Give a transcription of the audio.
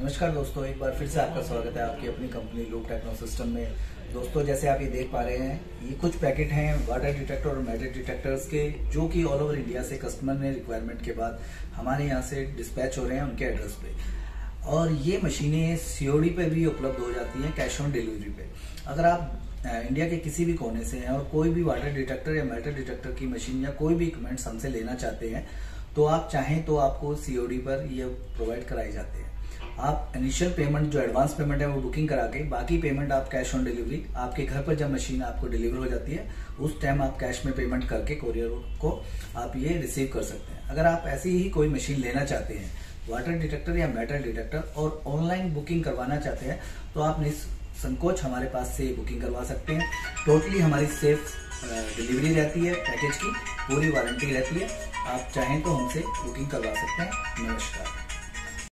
नमस्कार दोस्तों, एक बार फिर से आपका स्वागत है आपकी अपनी कंपनी लूप टेक्नो सिस्टम में। दोस्तों, जैसे आप ये देख पा रहे हैं, ये कुछ पैकेट हैं वाटर डिटेक्टर और मेटल डिटेक्टर्स के, जो कि ऑल ओवर इंडिया से कस्टमर ने रिक्वायरमेंट के बाद हमारे यहाँ से डिस्पैच हो रहे हैं उनके एड्रेस पे। और ये मशीनें सीओडी पे भी उपलब्ध हो जाती हैं कैश ऑन डिलीवरी पे। अगर आप इंडिया के किसी भी कोने से हैं और कोई भी वाटर डिटेक्टर या मेटल डिटेक्टर की मशीन या कोई भी इक्विपमेंट्स हमसे लेना चाहते हैं तो आप चाहें तो आपको सीओडी पर ये प्रोवाइड कराए जाते हैं। आप इनिशियल पेमेंट जो एडवांस पेमेंट है वो बुकिंग करा के, बाकी पेमेंट आप कैश ऑन डिलीवरी आपके घर पर जब मशीन आपको डिलीवर हो जाती है, उस टाइम आप कैश में पेमेंट करके कोरियर को आप ये रिसीव कर सकते हैं। अगर आप ऐसी ही कोई मशीन लेना चाहते हैं वाटर डिटेक्टर या मेटल डिटेक्टर और ऑनलाइन बुकिंग करवाना चाहते हैं तो आप संकोच हमारे पास से बुकिंग करवा सकते हैं। टोटली हमारी सेफ़ डिलीवरी रहती है पैकेज की, पूरी वारंटी रहती है। आप चाहें तो हमसे बुकिंग करवा सकते हैं। नमस्कार।